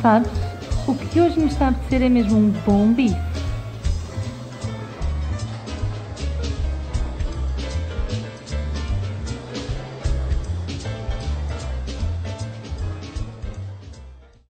Sabes, o que hoje me está a apetecer é mesmo um bom bife.